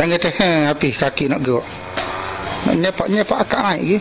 Dan kata, ha, habis kaki nak gerak. Nyepak-nyepak akak naik ke.